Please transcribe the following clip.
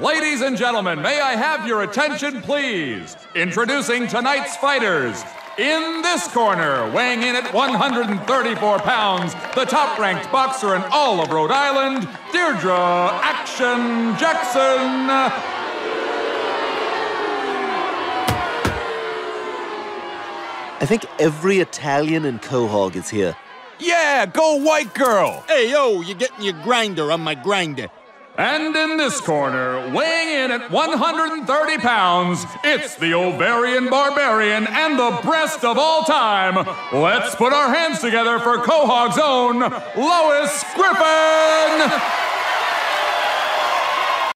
Ladies and gentlemen, may I have your attention, please? Introducing tonight's fighters. In this corner, weighing in at 134 pounds, the top ranked boxer in all of Rhode Island, Deirdre Action Jackson. I think every Italian in Quahog is here. Yeah, go white girl! Hey, yo, you're getting your grinder on my grinder. And in this corner, weighing in at 130 pounds, it's the ovarian barbarian and the breast of all time. Let's put our hands together for Quahog's own Lois Griffin!